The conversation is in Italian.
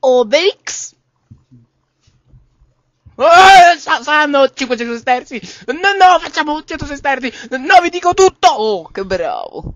Obelix. Oh, sanno 500 sesterzi. No, no, facciamo 100 sesterzi. No, vi dico tutto. Oh, che bravo.